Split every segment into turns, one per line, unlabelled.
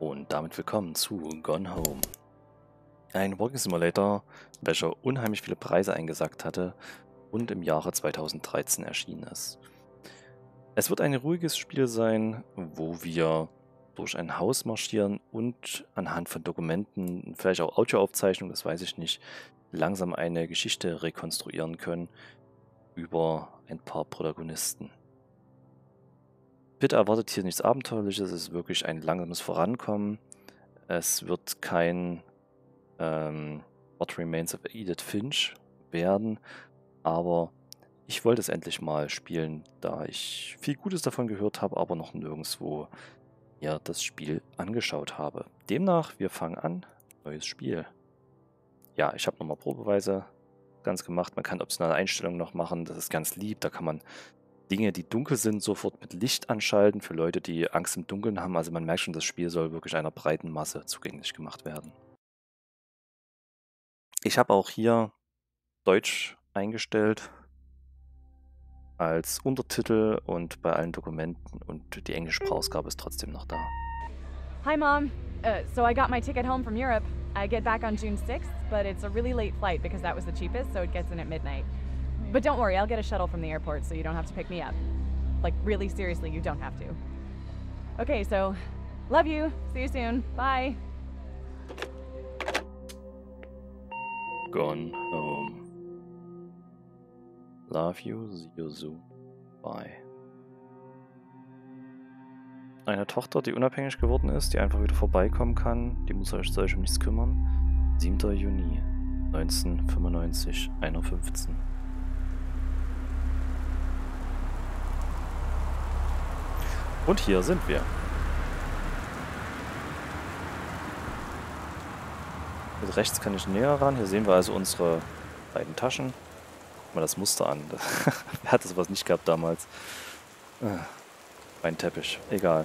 Und damit willkommen zu Gone Home. Ein Walking Simulator, welcher unheimlich viele Preise eingesackt hatte und im Jahre 2013 erschienen ist. Es wird ein ruhiges Spiel sein, wo wir durch ein Haus marschieren und anhand von Dokumenten, vielleicht auch Audioaufzeichnungen, das weiß ich nicht, langsam eine Geschichte rekonstruieren können über ein paar Protagonisten. Bitte erwartet hier nichts Abenteuerliches, es ist wirklich ein langsames Vorankommen. Es wird kein ähm, What Remains of Edith Finch werden, aber ich wollte es endlich mal spielen, da ich viel Gutes davon gehört habe, aber noch nirgendwo mir das Spiel angeschaut habe. Demnach, wir fangen an. Neues Spiel. Ja, ich habe nochmal Probeweise ganz gemacht. Man kann optionale Einstellungen noch machen. Das ist ganz lieb. Da kann man Dinge, die dunkel sind, sofort mit Licht anschalten für Leute, die Angst im Dunkeln haben. Also man merkt schon, das Spiel soll wirklich einer breiten Masse zugänglich gemacht werden. Ich habe auch hier Deutsch eingestellt als Untertitel und bei allen Dokumenten und die englische Sprachausgabe ist trotzdem noch da.
Hi, Mom. Uh, so I got my ticket home from Europe. I get back on June 6th, but it's a really late flight because that was the cheapest, so it gets in at midnight. But don't worry, I'll get a shuttle from the airport so you don't have to pick me up. Like, really seriously, you don't have to. Okay, so love you. See you soon. Bye.
Gone home. Love you, see you soon. Bye. Eine Tochter, die unabhängig geworden ist, die einfach wieder vorbeikommen kann. Die muss euch solch um nichts kümmern. 7. Juni 1995, 1.15 Uhr. Und hier sind wir. Mit rechts kann ich näher ran. Hier sehen wir also unsere beiden Taschen. Guck mal das Muster an. Wer hatte sowas nicht gehabt damals? Ein Teppich. Egal.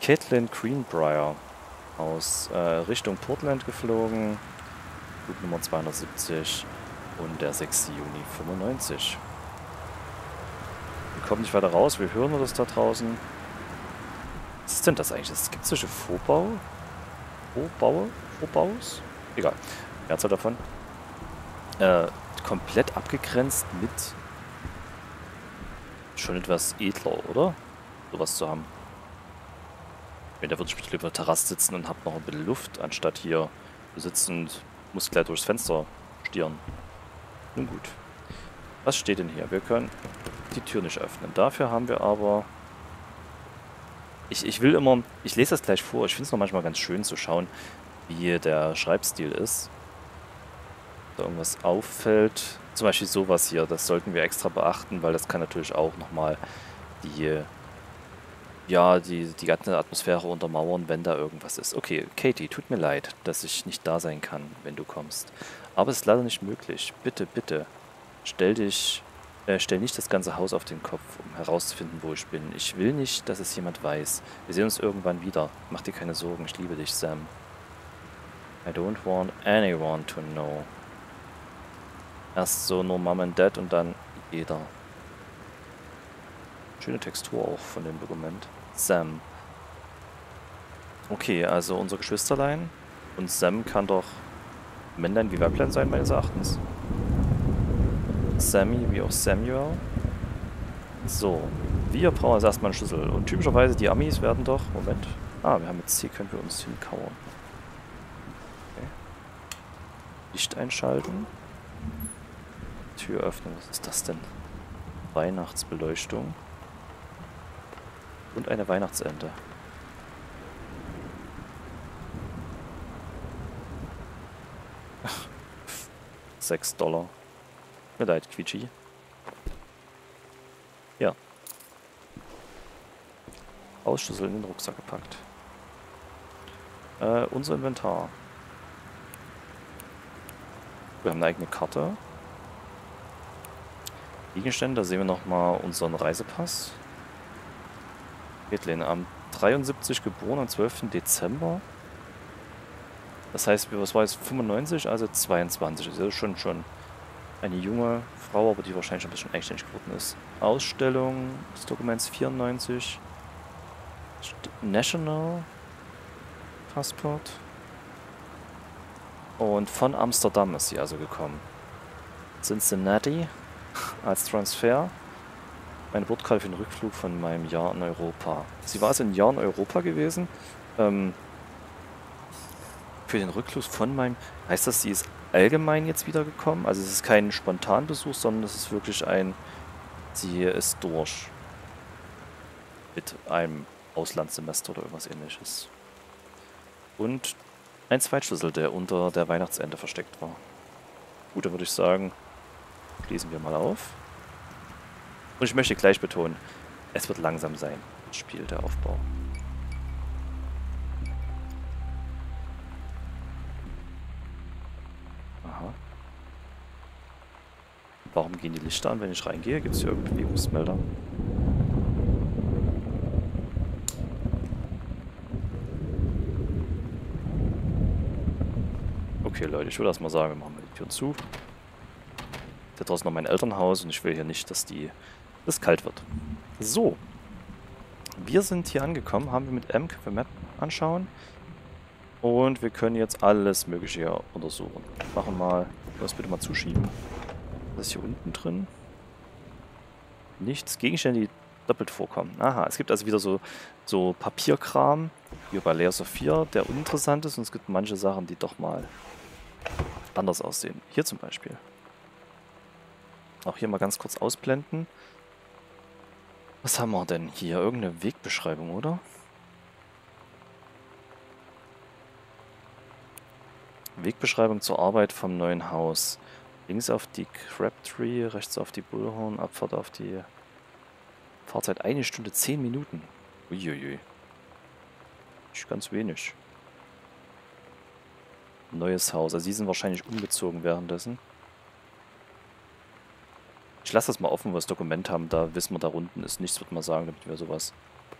Caitlin Greenbrier aus äh, Richtung Portland geflogen. Flug Nummer 270 und der 6. Juni 95. Wir kommen nicht weiter raus, wir hören nur das da draußen. Was ist denn das eigentlich? Es gibt solche Vorbau? Vorbaue? Vorbaus? Egal. Mehrzahl davon. Äh, komplett abgegrenzt mit schon etwas edler, oder? Sowas zu haben. Wenn da würde ich lieber Terrasse sitzen und hab noch ein bisschen Luft, anstatt hier zu sitzen und muss gleich durchs Fenster stieren. Nun gut. Was steht denn hier? Wir können die Tür nicht öffnen. Dafür haben wir aber... Ich, ich will immer... Ich lese das gleich vor. Ich finde es noch manchmal ganz schön zu schauen, wie der Schreibstil ist. Da irgendwas auffällt. Zum Beispiel sowas hier. Das sollten wir extra beachten, weil das kann natürlich auch nochmal die... Ja, die, die ganze Atmosphäre untermauern, wenn da irgendwas ist. Okay, Katie, tut mir leid, dass ich nicht da sein kann, wenn du kommst. Aber es ist leider nicht möglich. Bitte, bitte, stell dich äh, stell nicht das ganze Haus auf den Kopf, um herauszufinden, wo ich bin. Ich will nicht, dass es jemand weiß. Wir sehen uns irgendwann wieder. Mach dir keine Sorgen, ich liebe dich, Sam. I don't want anyone to know. Erst so nur Mom and Dad und dann jeder. Schöne Textur auch von dem Dokument. Sam. Okay, also unser Geschwisterlein. Und Sam kann doch Männlein wie Weiblein sein, meines Erachtens. Sammy wie auch Samuel. So, wir brauchen jetzt erstmal einen Schlüssel. Und typischerweise die Amis werden doch... Moment. Ah, wir haben jetzt C, können wir uns hinkauern. Okay. Licht einschalten. Tür öffnen. Was ist das denn? Weihnachtsbeleuchtung. Und eine Weihnachtsente. Sechs Dollar. Mir leid, Quietschi. Ja. Ausschlüssel in den Rucksack gepackt. Äh, unser Inventar. Wir haben eine eigene Karte. Gegenstände, da sehen wir nochmal unseren Reisepass. Edlin, am 73 geboren, am 12. Dezember. Das heißt, was war jetzt 95, also 22. Das ist schon schon eine junge Frau, aber die wahrscheinlich schon ein bisschen eigenständig geworden ist. Ausstellung des Dokuments 94. National. Passport. Und von Amsterdam ist sie also gekommen. Cincinnati als Transfer. Meine Bordkarte für den Rückflug von meinem Jahr in Europa. Sie war also ein Jahr in Europa gewesen. Ähm, für den Rückflug von meinem... Heißt das, sie ist allgemein jetzt wiedergekommen? Also es ist kein Spontanbesuch, sondern es ist wirklich ein... Sie ist durch. Mit einem Auslandssemester oder irgendwas ähnliches. Und ein Zweitschlüssel, der unter der Weihnachtsende versteckt war. Gut, dann würde ich sagen, schließen wir mal auf. Und ich möchte gleich betonen, es wird langsam sein, das Spiel, der Aufbau. Warum gehen die Lichter an, wenn ich reingehe? Gibt es hier irgendeinen Bewegungsmelder? Okay, Leute, ich würde erstmal sagen, wir machen mal die Türen zu. Da draußen noch mein Elternhaus und ich will hier nicht, dass die es kalt wird. So. Wir sind hier angekommen, haben wir mit M können wir Map anschauen. Und wir können jetzt alles mögliche hier untersuchen. Machen mal, das bitte mal zuschieben. Ist hier unten drin? Nichts. Gegenstände, die doppelt vorkommen. Aha, es gibt also wieder so, so Papierkram, wie bei Layer Sophia, der uninteressant ist. Und es gibt manche Sachen, die doch mal anders aussehen. Hier zum Beispiel. Auch hier mal ganz kurz ausblenden. Was haben wir denn hier? Irgendeine Wegbeschreibung, oder? Wegbeschreibung zur Arbeit vom neuen Haus. Links auf die Crabtree, rechts auf die Bullhorn, Abfahrt auf die Fahrzeit eine Stunde zehn Minuten. Uiuiui. Ist ganz wenig. Neues Haus. Also die sind wahrscheinlich umgezogen währenddessen. Ich lasse das mal offen, was Dokument haben. Da wissen wir, da unten ist nichts, würde man sagen, damit wir sowas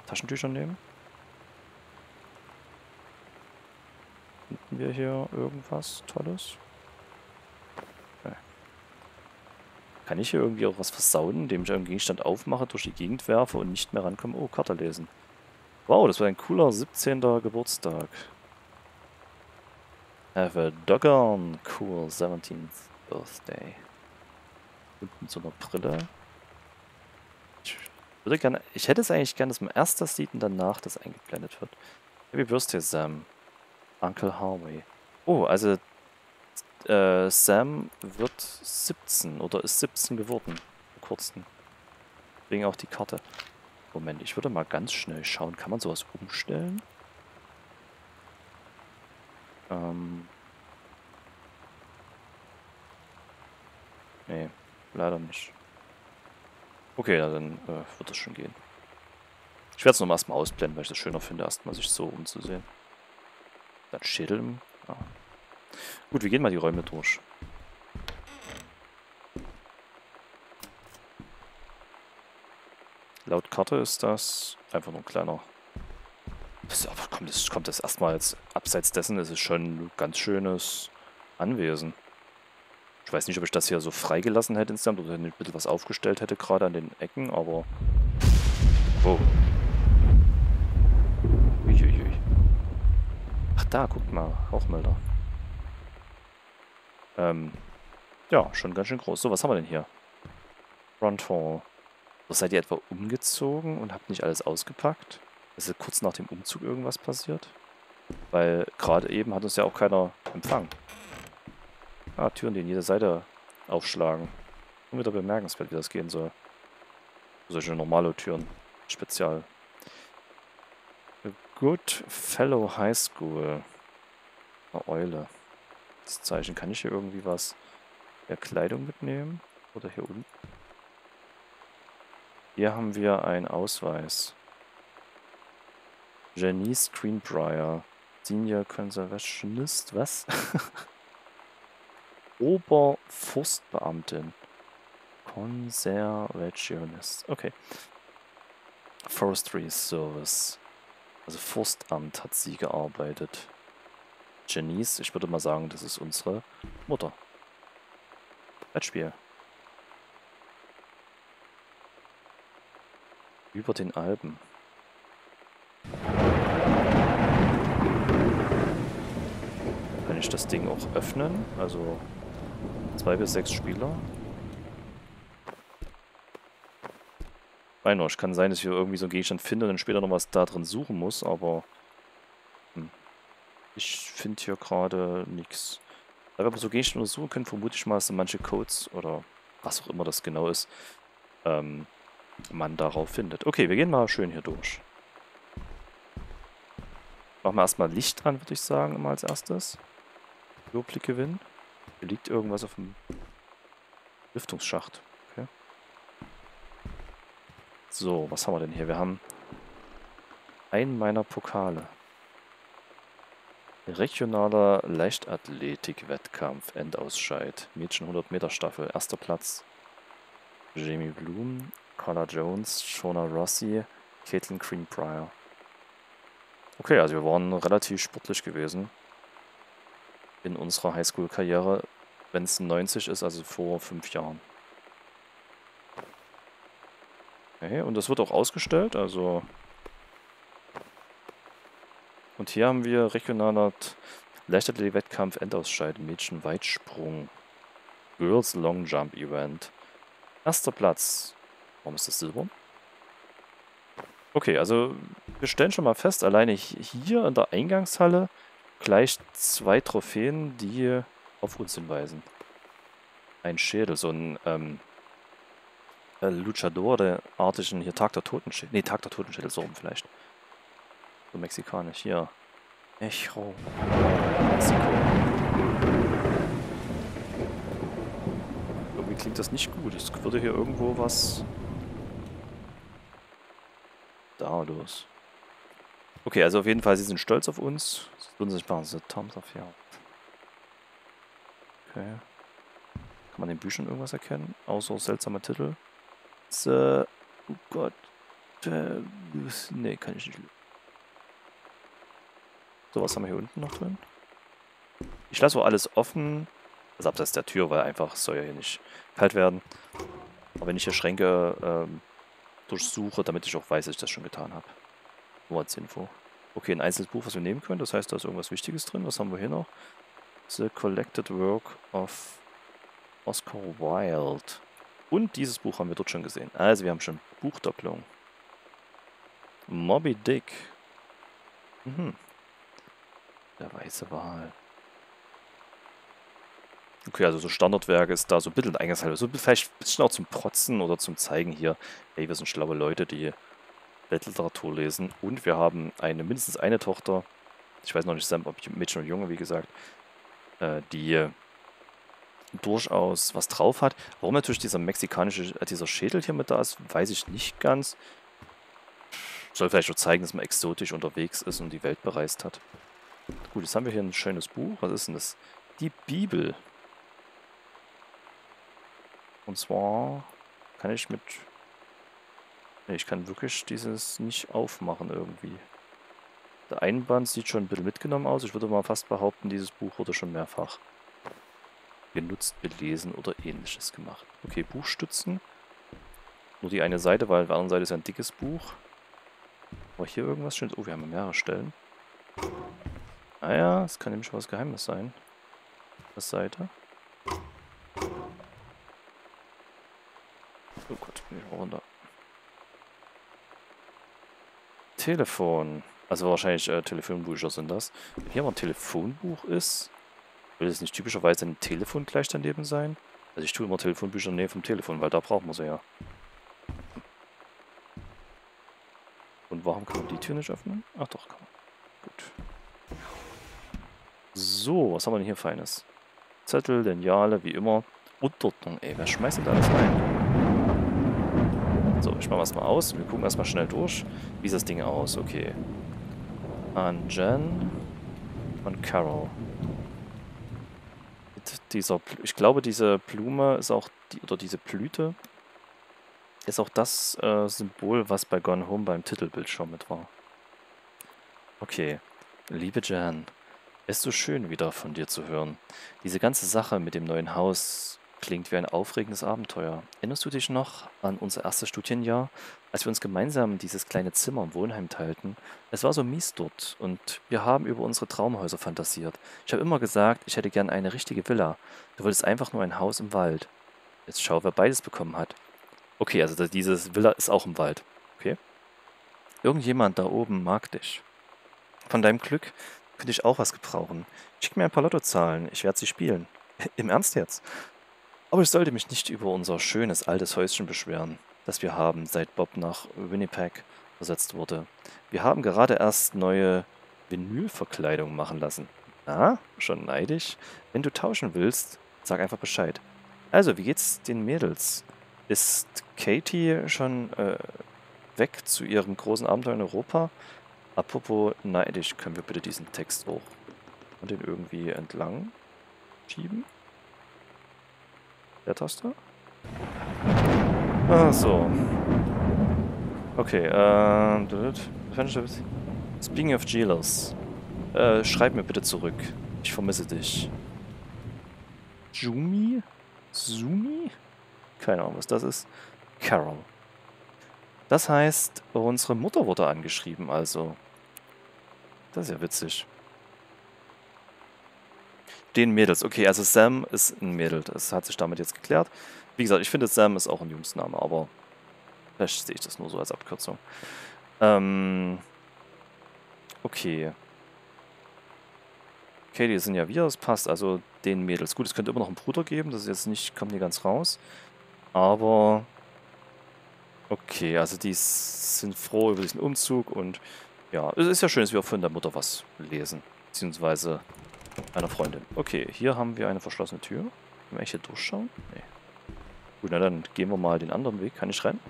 Taschentücher nehmen. Finden wir hier irgendwas Tolles? Okay. Kann ich hier irgendwie auch was versauen, indem ich einen Gegenstand aufmache, durch die Gegend werfe und nicht mehr rankomme? Oh, Karte lesen. Wow, das war ein cooler 17. Geburtstag. Have a doggone cool 17th birthday. Mit so einer Brille. Ich würde gerne, ich hätte es eigentlich gerne, dass man erst das sieht und danach das eingeblendet wird. Happy Birthday, Sam. Uncle Harvey. Oh, also äh, Sam wird 17 oder ist 17 geworden. Vor kurzem. Wegen auch die Karte. Moment, ich würde mal ganz schnell schauen. Kann man sowas umstellen? Ähm. Nee, leider nicht. Okay, dann äh, wird das schon gehen. Ich werde es nochmal erstmal ausblenden, weil ich das schöner finde, erstmal sich so umzusehen. Dann Schädel im... Ah. Gut, wir gehen mal die Räume durch. Laut Karte ist das einfach nur ein kleiner aber kommt das, kommt das erstmal jetzt abseits dessen, ist es schon ein ganz schönes Anwesen. Ich weiß nicht, ob ich das hier so freigelassen hätte insgesamt oder ein bisschen was aufgestellt hätte, gerade an den Ecken, aber... Oh. Uiuiui. Ach da, guckt mal, Rauchmelder. Ähm, ja, schon ganz schön groß. So, was haben wir denn hier? Frontal. So, seid ihr etwa umgezogen und habt nicht alles ausgepackt? Ist kurz nach dem Umzug irgendwas passiert? Weil gerade eben hat uns ja auch keiner empfangen. Ah, Türen, die in jede Seite aufschlagen. Und wieder bemerkenswert, wie das gehen soll. Solche normale Türen. Spezial. Good Fellow High School. Eine Eule. Das Zeichen. Kann ich hier irgendwie was der Kleidung mitnehmen? Oder hier unten? Hier haben wir einen Ausweis. Janice Greenbrier, Senior Conservationist, was? Oberforstbeamtin. Conservationist. Okay. Forestry Service. Also Forstamt hat sie gearbeitet. Janice, ich würde mal sagen, das ist unsere Mutter. Brettspiel. Über den Alpen. das Ding auch öffnen. Also zwei bis sechs Spieler. Nein, es kann sein, dass ich irgendwie so einen Gegenstand finde und dann später noch was da drin suchen muss, aber. Ich finde hier gerade nichts. Da wir aber so Gegenstände suchen können, vermute ich mal, dass manche Codes oder was auch immer das genau ist, ähm, man darauf findet. Okay, wir gehen mal schön hier durch. Machen wir erstmal Licht an, würde ich sagen, immer als erstes. Überblick gewinnen. Hier liegt irgendwas auf dem Lüftungsschacht. Okay. So, was haben wir denn hier? Wir haben einen meiner Pokale. Regionaler Leichtathletik-Wettkampf, Endausscheid. Mädchen 100 Meter Staffel, erster Platz. Jamie Bloom, Carla Jones, Shona Rossi, Caitlin Green Pryor. Okay, also wir waren relativ sportlich gewesen in unserer Highschool-Karriere, wenn es 90 ist, also vor fünf Jahren. Okay, und das wird auch ausgestellt, also... Und hier haben wir regionaler Leichtathletik-Wettkampf Endausscheid, Mädchen Weitsprung, Girls Long Jump Event. Erster Platz. Warum ist das Silber? Okay, also wir stellen schon mal fest, alleine hier in der Eingangshalle gleich zwei Trophäen, die auf uns hinweisen. Ein Schädel, so ein ähm, äh, Luchador-artigen, hier Tag der Totenschädel, nee, Tag der Totenschädel, so rum vielleicht. So mexikanisch, hier. Echo. Mexiko. Irgendwie klingt das nicht gut. Es würde hier irgendwo was da los? Okay, also auf jeden Fall, sie sind stolz auf uns. Das würden sich machen. Toms of Hell. Okay. Kann man in den Büchern irgendwas erkennen? Außer seltsamer Titel. The, oh Gott. The, nee, kann ich nicht. So, was haben wir hier unten noch drin? Ich lasse auch alles offen. Also abseits der Tür, weil einfach soll ja hier nicht kalt werden. Aber wenn ich hier Schränke ähm, durchsuche, damit ich auch weiß, dass ich das schon getan habe. Nur als Info. Okay, ein einzelnes Buch, was wir nehmen können. Das heißt, da ist irgendwas Wichtiges drin. Was haben wir hier noch? The Collected Work of Oscar Wilde. Und dieses Buch haben wir dort schon gesehen. Also wir haben schon Buchdopplung. Moby Dick. Mhm. Der weiße Wal. Okay, also so Standardwerke ist da so ein bisschen eingeshalten. So vielleicht ein bisschen auch zum Protzen oder zum Zeigen hier, hey, wir sind schlaue Leute, die Weltliteratur lesen. Und wir haben eine, mindestens eine Tochter, ich weiß noch nicht, ob Mädchen oder Junge, wie gesagt, äh, die durchaus was drauf hat. Warum natürlich dieser mexikanische, äh, dieser Schädel hier mit da ist, weiß ich nicht ganz. Soll vielleicht auch zeigen, dass man exotisch unterwegs ist und die Welt bereist hat. Gut, jetzt haben wir hier ein schönes Buch. Was ist denn das? Die Bibel. Und zwar kann ich mit... Ich kann wirklich dieses nicht aufmachen irgendwie. Der Einband sieht schon ein bisschen mitgenommen aus. Ich würde mal fast behaupten, dieses Buch wurde schon mehrfach genutzt, belesen oder ähnliches gemacht. Okay, Buchstützen. Nur die eine Seite, weil auf der anderen Seite ist ein dickes Buch. Aber hier irgendwas schönes. Oh, wir haben mehrere Stellen. Ah ja, es kann nämlich was Geheimes sein. Das Seite. Oh Gott, bin ich runter. Telefon. Also wahrscheinlich äh, Telefonbücher sind das. Wenn hier mal ein Telefonbuch ist, will es nicht typischerweise ein Telefon gleich daneben sein? Also ich tue immer Telefonbücher in der Nähe vom Telefon, weil da brauchen wir sie ja. Und warum kann man die Tür nicht öffnen? Ach doch, kann man. Gut. So, was haben wir denn hier Feines? Zettel, Lineale, wie immer. Unterordnung, ey, wer schmeißt denn da alles rein? So, ich mache mal aus. Wir gucken erstmal schnell durch. Wie sieht das Ding aus? Okay. An Jen und Carol. Mit dieser, ich glaube, diese Blume ist auch, die, oder diese Blüte, ist auch das äh, Symbol, was bei Gone Home beim Titelbildschirm mit war. Okay. Liebe Jan, es ist so schön, wieder von dir zu hören. Diese ganze Sache mit dem neuen Haus klingt wie ein aufregendes Abenteuer. Erinnerst du dich noch an unser erstes Studienjahr, als wir uns gemeinsam dieses kleine Zimmer im Wohnheim teilten? Es war so mies dort und wir haben über unsere Traumhäuser fantasiert. Ich habe immer gesagt, ich hätte gern eine richtige Villa. Du wolltest einfach nur ein Haus im Wald. Jetzt schau, wer beides bekommen hat. Okay, also dieses Villa ist auch im Wald. Okay. Irgendjemand da oben mag dich. Von deinem Glück könnte ich auch was gebrauchen. Schick mir ein paar Lottozahlen, ich werde sie spielen. Im Ernst jetzt? Aber ich sollte mich nicht über unser schönes altes Häuschen beschweren, das wir haben, seit Bob nach Winnipeg versetzt wurde. Wir haben gerade erst neue Vinylverkleidung machen lassen. Ah, schon neidisch? Wenn du tauschen willst, sag einfach Bescheid. Also, wie geht's den Mädels? Ist Katie schon äh, weg zu ihrem großen Abenteuer in Europa? Apropos neidisch, können wir bitte diesen Text auch und den irgendwie entlang schieben? Der Taste? Ach so. Okay, ähm... Speaking of Jailers. Äh, schreib mir bitte zurück. Ich vermisse dich. Jumi? Sumi? Keine Ahnung, was das ist. Carol. Das heißt, unsere Mutter wurde angeschrieben, also. Das ist ja witzig. Den Mädels. Okay, also Sam ist ein Mädel. Das hat sich damit jetzt geklärt. Wie gesagt, ich finde Sam ist auch ein Jungsname, aber vielleicht sehe ich das nur so als Abkürzung. Ähm, okay. Okay, die sind ja wir, das passt. Also den Mädels. Gut, es könnte immer noch einen Bruder geben, das ist jetzt nicht, kommt nie ganz raus. Aber okay, also die sind froh über diesen Umzug und ja, es ist ja schön, dass wir auch von der Mutter was lesen. Beziehungsweise einer Freundin. Okay, hier haben wir eine verschlossene Tür. Können wir echt hier durchschauen? Nee. Gut, na dann gehen wir mal den anderen Weg. Kann ich rennen?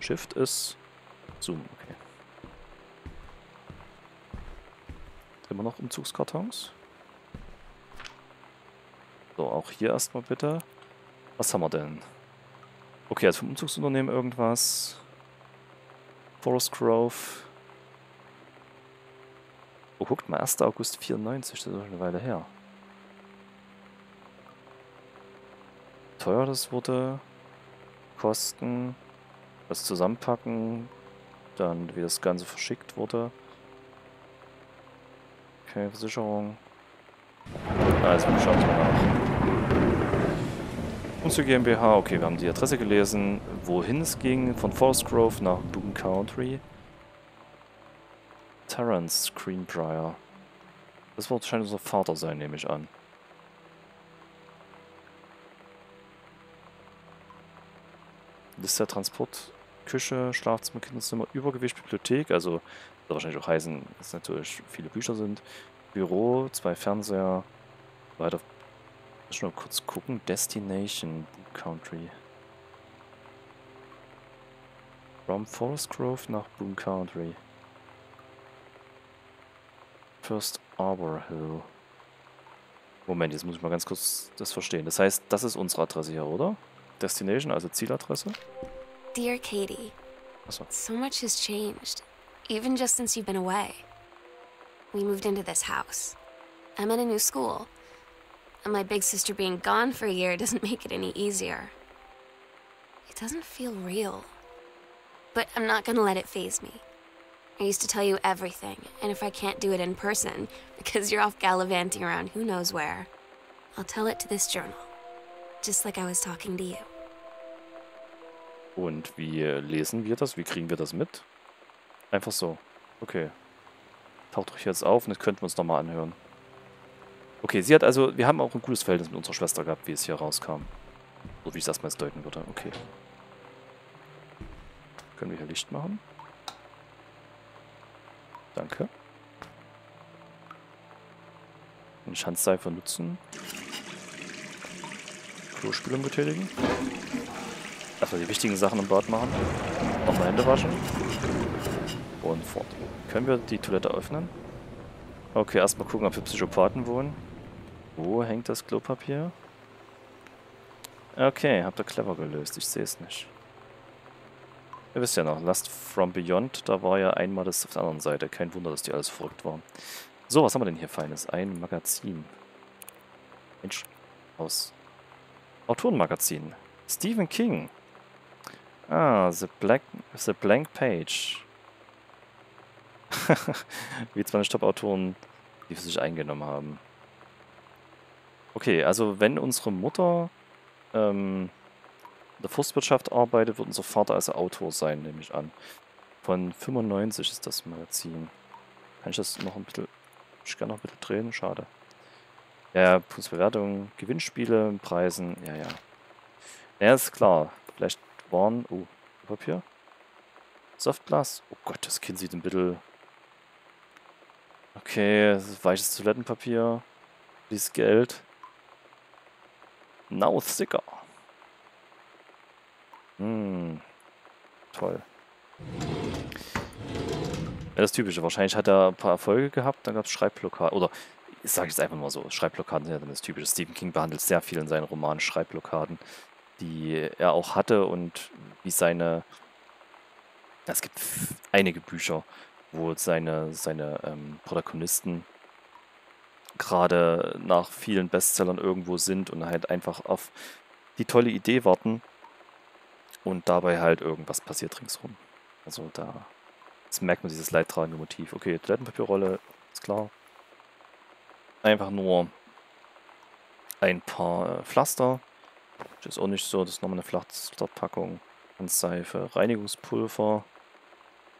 Shift ist Zoom, okay. Immer noch Umzugskartons. So, auch hier erstmal bitte. Was haben wir denn? Okay, also vom Umzugsunternehmen irgendwas. Forest Grove. Oh, guckt mal, 1. August 94, das ist schon eine Weile her. Teuer das wurde. Kosten. Das Zusammenpacken. Dann, wie das Ganze verschickt wurde. Okay, Versicherung. Also, wir schauen es mal nach. Unzu GmbH, okay, wir haben die Adresse gelesen, wohin es ging, von Forest Grove nach Boone Country. Terrence Greenbrier. Das wird wahrscheinlich unser Vater sein, nehme ich an. Liste der Transport, Küche, Schlafzimmer, Kinderzimmer, Übergewicht, Bibliothek, also soll wahrscheinlich auch heißen, dass natürlich viele Bücher sind. Büro, zwei Fernseher, weiter. Muss nur kurz gucken. Destination Country. From Forest Grove nach Boone Country. First Arbor Hill. Moment, jetzt muss ich mal ganz kurz das verstehen. Das heißt, das ist unsere Adresse hier, oder? Destination, also Zieladresse?
Dear Katie,
Achso.
so much has changed, even just since you've been away. We moved into this house. I'm in a new school. And my big sister being gone for a year doesn't make it any easier. It doesn't feel real. But I'm not gonna let it phase me. I used to tell you everything, and if I can't do it in person, because you're off gallivanting around who knows where, I'll tell it to this journal. Just like I was talking to you.
Und wie lesen wir das? Wie kriegen wir das mit? Einfach so. Okay. Taucht euch jetzt auf und das könnten wir uns nochmal anhören. Okay, sie hat also, wir haben auch ein gutes Verhältnis mit unserer Schwester gehabt, wie es hier rauskam. So wie ich das mal deuten würde. Okay. Können wir hier Licht machen? Danke. Eine Schanzseife nutzen. Klospülung betätigen. Erstmal die wichtigen Sachen im Bad machen. Nochmal Hände waschen. Und fort. Können wir die Toilette öffnen? Okay, erstmal gucken, ob wir Psychopathen wohnen. Wo hängt das Klopapier? Okay, habt ihr clever gelöst. Ich sehe es nicht. Ihr wisst ja noch, Last from Beyond, da war ja einmal das auf der anderen Seite. Kein Wunder, dass die alles verrückt waren. So, was haben wir denn hier Feines? Ein Magazin. Mensch, aus. Autorenmagazin. Stephen King. Ah, The, Black, the Blank Page. Wie 20 Top-Autoren, die für sich eingenommen haben. Okay, also wenn unsere Mutter ähm, in der Forstwirtschaft arbeitet, wird unser Vater also Autor sein, nehme ich an. Von 95 ist das Magazin. Kann ich das noch ein bisschen... Ich kann noch ein bisschen drehen, schade. Ja, Punktbewertung, Gewinnspiele, Preisen, ja, ja. Ja, ist klar. Vielleicht waren... Oh, Papier. Softglas. Oh Gott, das Kind sieht ein bisschen... Okay, weiches Toilettenpapier. Dieses Geld. Now Sticker. Hm. Toll. Ja, das Typische. Wahrscheinlich hat er ein paar Erfolge gehabt, dann gab es Schreibblockade. Oder, ich sage jetzt einfach mal so, Schreibblockaden sind ja dann das Typische. Stephen King behandelt sehr viel in seinen Romanen Schreibblockaden, die er auch hatte und wie seine... Es gibt einige Bücher, wo seine, seine ähm, Protagonisten gerade nach vielen Bestsellern irgendwo sind und halt einfach auf die tolle Idee warten und dabei halt irgendwas passiert ringsrum. Also da das merkt man dieses leidtragende Motiv. Okay, Toilettenpapierrolle, ist klar. Einfach nur ein paar äh, Pflaster. Das ist auch nicht so, das ist nochmal eine Pflasterpackung. Handseife, Reinigungspulver.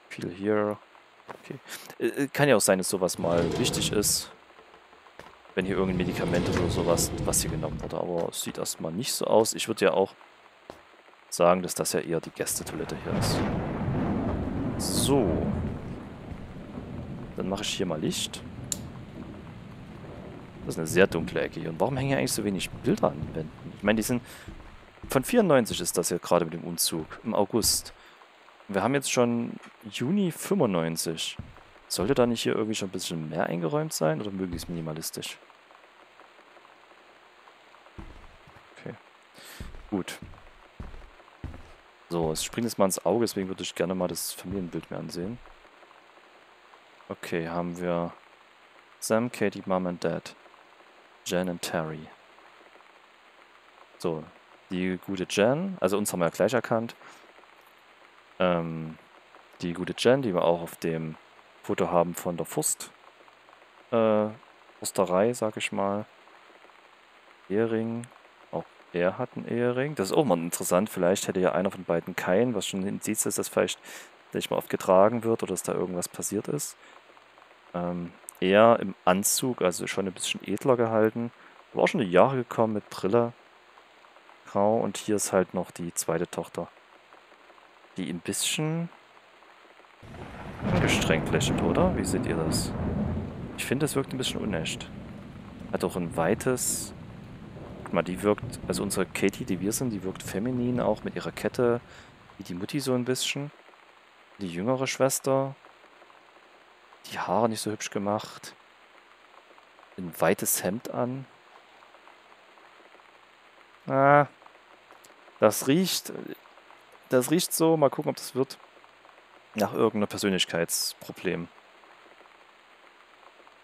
Viel hier. Okay. Äh, äh, kann ja auch sein, dass sowas mal wichtig ist. Wenn hier irgendein Medikament oder sowas, was hier genommen wurde. Aber es sieht erstmal nicht so aus. Ich würde ja auch sagen, dass das ja eher die Gästetoilette hier ist. So. Dann mache ich hier mal Licht. Das ist eine sehr dunkle Ecke hier. Und warum hängen hier eigentlich so wenig Bilder an den Wänden? Ich meine, die sind... Von 94 ist das hier gerade mit dem Umzug. Im August. Wir haben jetzt schon Juni 95. Sollte da nicht hier irgendwie schon ein bisschen mehr eingeräumt sein? Oder möglichst minimalistisch? Okay. Gut. So, es springt jetzt mal ins Auge, deswegen würde ich gerne mal das Familienbild mir ansehen. Okay, haben wir Sam, Katie, Mom and Dad. Jen und Terry. So, die gute Jen, also uns haben wir ja gleich erkannt. Ähm, die gute Jen, die wir auch auf dem Foto haben von der Furst. Äh, Fursterei, sag ich mal. Ehering. Er hat einen Ehering. Das ist auch mal interessant. Vielleicht hätte ja einer von beiden keinen, was schon sieht, dass das vielleicht nicht mal oft getragen wird oder dass da irgendwas passiert ist. Ähm, er im Anzug, also schon ein bisschen edler gehalten. War auch schon die Jahre gekommen mit Brille. Grau. Und hier ist halt noch die zweite Tochter. Die ein bisschen angestrengt lächelt, oder? Wie seht ihr das? Ich finde, das wirkt ein bisschen unecht. Hat auch ein weites... Guck mal, die wirkt... Also unsere Katie, die wir sind, die wirkt feminin, auch mit ihrer Kette. Wie die Mutti so ein bisschen. Die jüngere Schwester die Haare nicht so hübsch gemacht. Ein weites Hemd an. Ah, das riecht, das riecht so. Mal gucken, ob das wird. Nach irgendeinem Persönlichkeitsproblem.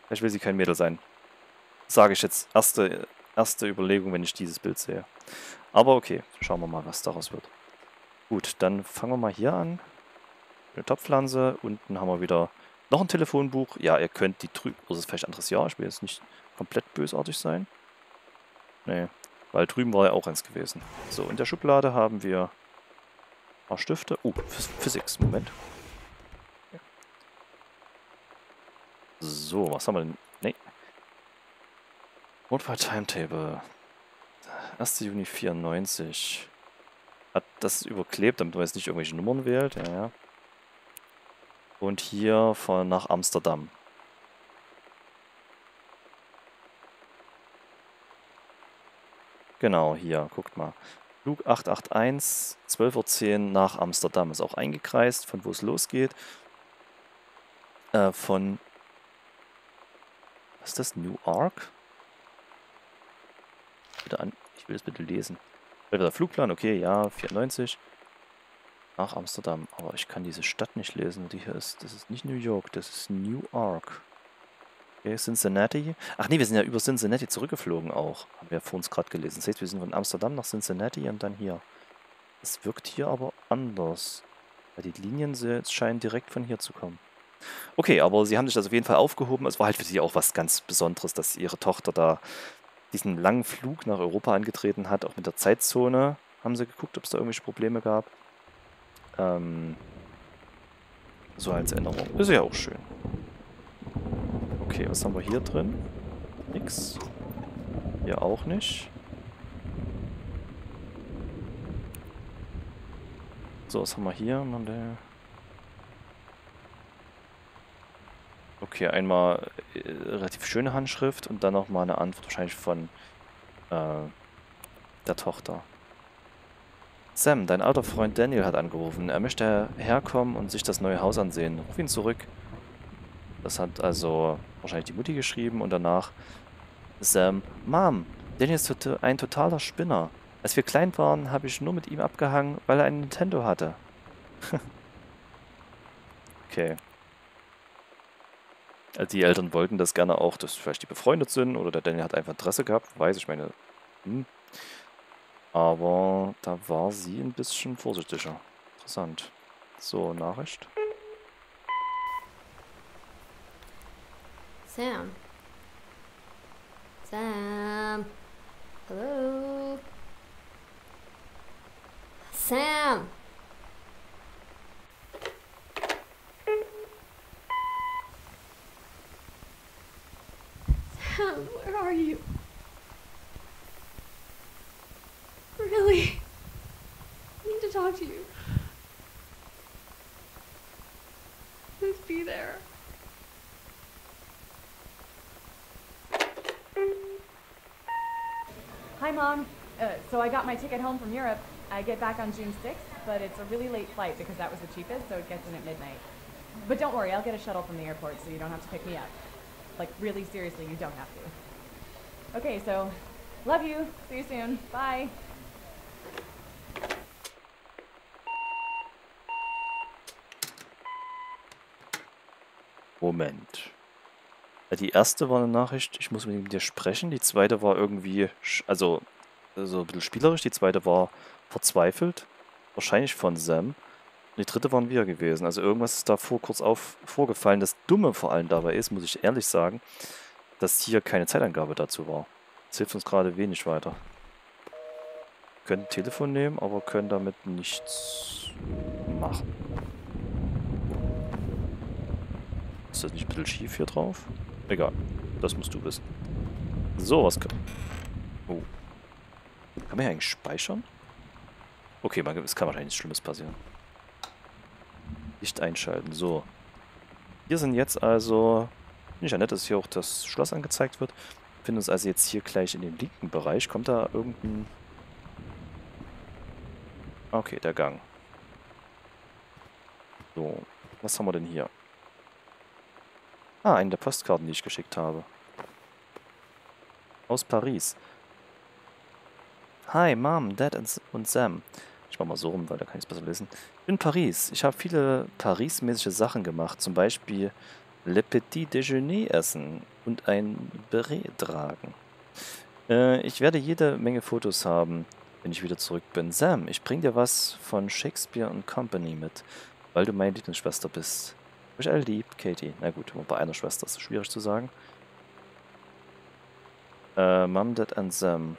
Vielleicht will sie kein Mädel sein. Sage ich jetzt. Erste, erste Überlegung, wenn ich dieses Bild sehe. Aber okay, schauen wir mal, was daraus wird. Gut, dann fangen wir mal hier an. Eine Topfpflanze. Unten haben wir wieder noch ein Telefonbuch. Ja, ihr könnt die drüben... Oder ist vielleicht ein anderes Jahr? Ich will jetzt nicht komplett bösartig sein. Nee, weil drüben war ja auch eins gewesen. So, in der Schublade haben wir ein paar Stifte. Oh, Physics. Moment. So, was haben wir denn? Notfall Timetable. 1. Juni 94. Hat das überklebt, damit man jetzt nicht irgendwelche Nummern wählt. Ja, ja. Und hier von nach Amsterdam. Genau, hier, guckt mal. Flug 881, 12.10 Uhr nach Amsterdam. Ist auch eingekreist, von wo es losgeht. Äh, von... Was ist das? New Ark? Bitte an, ich will es bitte lesen. Flugplan, okay, ja, 94 nach Amsterdam. Aber ich kann diese Stadt nicht lesen, die hier ist. Das ist nicht New York, das ist New Ark. Okay, Cincinnati. Ach nee, wir sind ja über Cincinnati zurückgeflogen auch. Haben wir vor uns gerade gelesen. Das heißt, wir sind von Amsterdam nach Cincinnati und dann hier. Es wirkt hier aber anders. Weil die Linien scheinen direkt von hier zu kommen. Okay, aber sie haben sich das auf jeden Fall aufgehoben. Es war halt für sie auch was ganz Besonderes, dass ihre Tochter da diesen langen Flug nach Europa angetreten hat. Auch mit der Zeitzone haben sie geguckt, ob es da irgendwelche Probleme gab. Ähm, so als Erinnerung. Ist ja auch schön. Okay, was haben wir hier drin? Nix. Hier auch nicht. So, was haben wir hier? Okay, einmal äh, relativ schöne Handschrift und dann nochmal eine Antwort wahrscheinlich von äh, der Tochter. Sam, dein alter Freund Daniel hat angerufen. Er möchte herkommen und sich das neue Haus ansehen. Ruf ihn zurück. Das hat also wahrscheinlich die Mutti geschrieben und danach Sam, Mom, Daniel ist ein totaler Spinner. Als wir klein waren, habe ich nur mit ihm abgehangen, weil er ein Nintendo hatte. okay. Die Eltern wollten das gerne auch, dass vielleicht die befreundet sind oder der Daniel hat einfach Interesse gehabt. Weiß ich meine, hm, aber da war sie ein bisschen vorsichtiger. Interessant. So, Nachricht.
Sam. Sam. Hello. Sam. Where are you? Really? I need to talk to you. Please be there.
Hi, Mom. Uh, so I got my ticket home from Europe. I get back on June 6th, but it's a really late flight because that was the cheapest, so it gets in at midnight. But don't worry, I'll get a shuttle from the airport so you don't have to pick me up. Like, really seriously, you don't have to. Okay, so love you. See you soon. Bye.
Moment. Die erste war eine Nachricht, ich muss mit dir sprechen. Die zweite war irgendwie, also so ein bisschen spielerisch. Die zweite war verzweifelt. Wahrscheinlich von Sam. Und die dritte waren wir gewesen. Also irgendwas ist da vor, kurz auf, vorgefallen. Das Dumme vor allem dabei ist, muss ich ehrlich sagen, dass hier keine Zeitangabe dazu war. Das hilft uns gerade wenig weiter. Wir können ein Telefon nehmen, aber können damit nichts machen. Ist das nicht ein bisschen schief hier drauf? Egal. Das musst du wissen. So, was kann... Oh. Kann man hier eigentlich speichern? Okay, es kann wahrscheinlich nichts Schlimmes passieren. Licht einschalten. So. Hier sind jetzt also... Nicht ja nett, dass hier auch das Schloss angezeigt wird. Wir finden uns also jetzt hier gleich in dem linken Bereich. Kommt da irgendein... Okay, der Gang. So. Was haben wir denn hier? Ah, eine der Postkarten, die ich geschickt habe. Aus Paris. Hi, Mom, Dad und Sam. Ich mach mal so rum, weil da kann ich es besser lesen. Ich bin in Paris. Ich habe viele Paris-mäßige Sachen gemacht. Zum Beispiel Le Petit Déjeuner essen und ein Beret tragen. Äh, ich werde jede Menge Fotos haben, wenn ich wieder zurück bin. Sam, ich bring dir was von Shakespeare Company mit, weil du meine Lieblingsschwester bist. Mich alle liebt, Katie. Na gut, bei einer Schwester ist es schwierig zu sagen. Äh, Mom, Dad and Sam.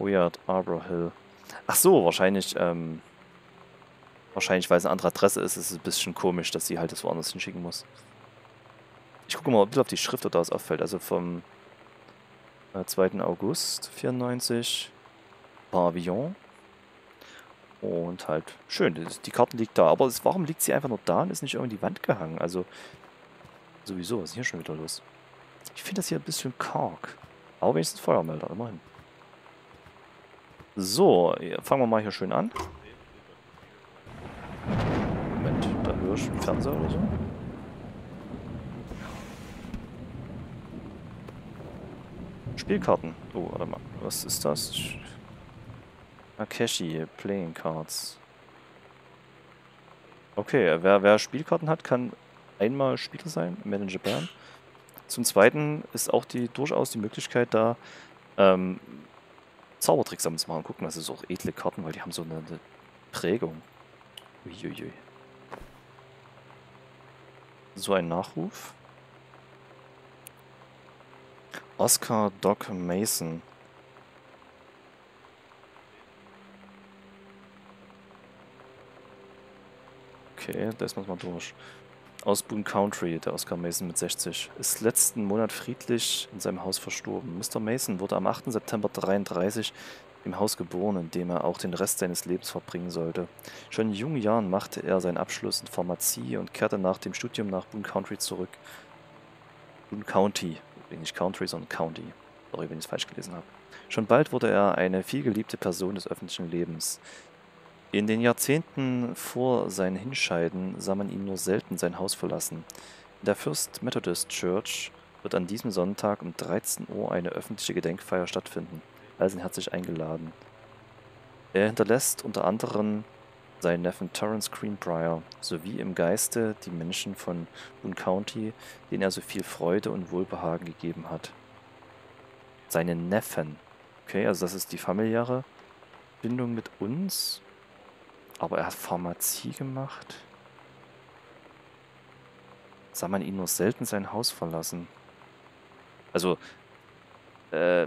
Weird, Arbor Hill. Ach so, wahrscheinlich, ähm, wahrscheinlich, weil es eine andere Adresse ist, ist es ein bisschen komisch, dass sie halt das woanders hinschicken muss. Ich gucke mal ein bisschen auf die Schrift, ob da was auffällt. Also vom äh, 2. August 94. Pavillon. Und halt, schön, die Karte liegt da. Aber warum liegt sie einfach nur da und ist nicht irgendwie die Wand gehangen? Also, sowieso, was ist hier schon wieder los? Ich finde das hier ein bisschen karg. Aber wenigstens Feuermelder, immerhin. So, fangen wir mal hier schön an. Moment, da höre ich einen Fernseher oder so. Spielkarten. Oh, warte mal. Was ist das? Akeshi, Playing Cards. Okay, wer, wer Spielkarten hat, kann einmal Spieler sein, Manager Japan. Zum Zweiten ist auch die durchaus die Möglichkeit da, ähm, Zaubertricks damit zu machen. Gucken, das ist auch edle Karten, weil die haben so eine, eine Prägung. Uiuiui. So ein Nachruf. Oscar Doc Mason. Okay, da ist man mal durch. Aus Boone Country, der Oscar Mason mit 60, ist letzten Monat friedlich in seinem Haus verstorben. Mr. Mason wurde am 8. September 33 im Haus geboren, in dem er auch den Rest seines Lebens verbringen sollte. Schon in jungen Jahren machte er seinen Abschluss in Pharmazie und kehrte nach dem Studium nach Boone Country zurück. Boone County, nicht Country, sondern County. Sorry, wenn ich es falsch gelesen habe. Schon bald wurde er eine vielgeliebte Person des öffentlichen Lebens. In den Jahrzehnten vor seinem Hinscheiden sah man ihn nur selten sein Haus verlassen. In der First Methodist Church wird an diesem Sonntag um 13 Uhr eine öffentliche Gedenkfeier stattfinden. Alle sind herzlich eingeladen. Er hinterlässt unter anderem seinen Neffen Terence Greenbrier sowie im Geiste die Menschen von Boone County, denen er so viel Freude und Wohlbehagen gegeben hat. Seine Neffen. Okay, also das ist die familiäre Bindung mit uns. Aber er hat Pharmazie gemacht. Sah man ihn nur selten sein Haus verlassen. Also, äh,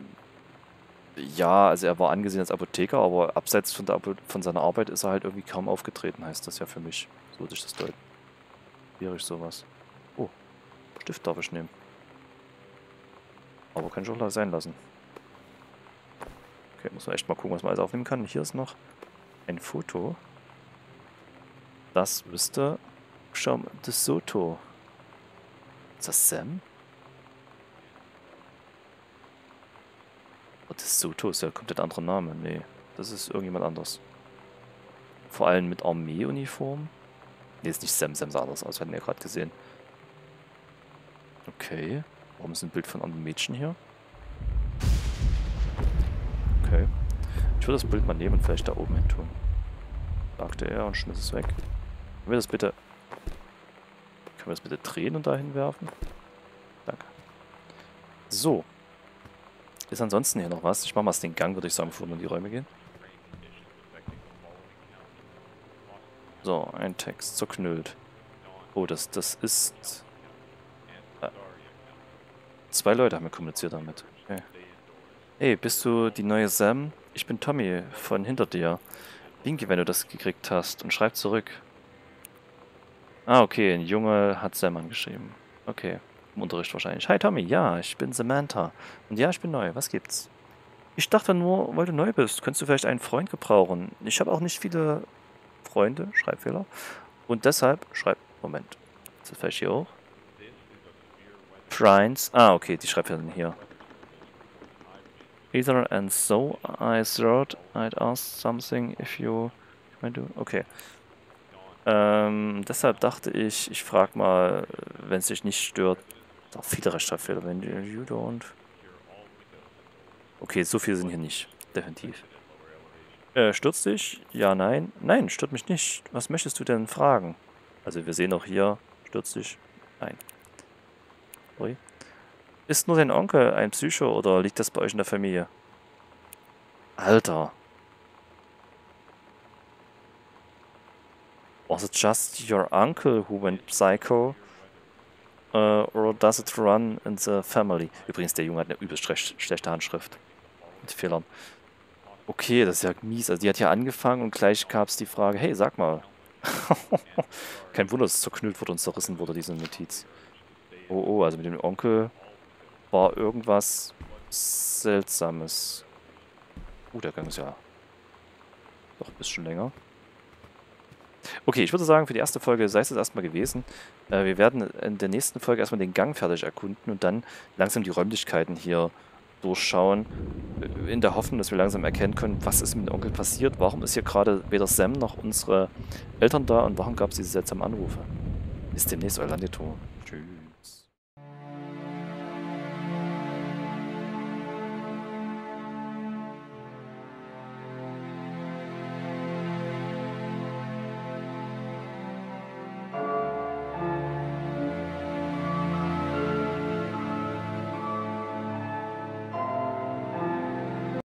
ja, also er war angesehen als Apotheker, aber abseits von, der von seiner Arbeit ist er halt irgendwie kaum aufgetreten, heißt das ja für mich. So würde ich das deuten. Schwierig sowas. Oh, Stift darf ich nehmen. Aber kann ich auch sein lassen. Okay, muss man echt mal gucken, was man alles aufnehmen kann. Hier ist noch ein Foto. Das müsste... Mal, das Soto. Ist das Sam? Oh, das Soto ist ja komplett anderer Name. Nee, das ist irgendjemand anders. Vor allem mit Armeeuniform. Nee, ist nicht Sam. Sam sah anders aus. Wir hatten ja gerade gesehen. Okay. Warum ist ein Bild von einem Mädchen hier? Okay. Ich würde das Bild mal nehmen und vielleicht da oben hin tun. Sagte er und schmiss es weg. Können wir das bitte... Können wir das bitte drehen und dahin werfen? Danke. So. Ist ansonsten hier noch was? Ich mache mal den Gang, würde ich sagen, bevor wir in die Räume gehen. So, ein Text. Zerknüllt. Oh, das, das ist... Äh, zwei Leute haben mir kommuniziert damit. Okay. Hey, bist du die neue Sam? Ich bin Tommy von hinter dir. Winke, wenn du das gekriegt hast und schreib zurück. Ah, okay, ein Junge hat Sam angeschrieben. Okay, im Unterricht wahrscheinlich. Hi Tommy, ja, ich bin Samantha. Und ja, ich bin neu. Was gibt's? Ich dachte nur, weil du neu bist, könntest du vielleicht einen Freund gebrauchen. Ich habe auch nicht viele Freunde, Schreibfehler. Und deshalb, schreib, Moment. Ist das vielleicht hier auch? Friends. Ah, okay, die Schreibfehler sind hier. Either and so I thought I'd ask something if you... Okay. Ähm, deshalb dachte ich, ich frage mal, wenn es dich nicht stört. Auch viele Rechtschreibfehler, wenn you don't. Okay, so viele sind hier nicht. Definitiv. Äh, stürzt dich? Ja, nein. Nein, stört mich nicht. Was möchtest du denn fragen? Also wir sehen auch hier, stürzt dich? Nein. Ui. Ist nur dein Onkel ein Psycho oder liegt das bei euch in der Familie? Alter. Was it just your uncle who went psycho? Uh, or does it run in the family? Übrigens, der Junge hat eine übelst schlechte Handschrift. Mit Fehlern. Okay, das ist ja mies. Also die hat ja angefangen und gleich gab es die Frage, hey, sag mal. Kein Wunder, dass es zerknüllt wurde und zerrissen wurde, diese Notiz. Oh, oh, also mit dem Onkel war irgendwas Seltsames. Uh, der Gang ist ja doch ein bisschen länger. Okay, ich würde sagen, für die erste Folge sei es das erstmal gewesen. Äh, wir werden in der nächsten Folge erstmal den Gang fertig erkunden und dann langsam die Räumlichkeiten hier durchschauen, äh, in der Hoffnung, dass wir langsam erkennen können, was ist mit dem Onkel passiert, warum ist hier gerade weder Sam noch unsere Eltern da und warum gab es diese seltsamen Anrufe. Bis demnächst, euer Landito. Tschüss.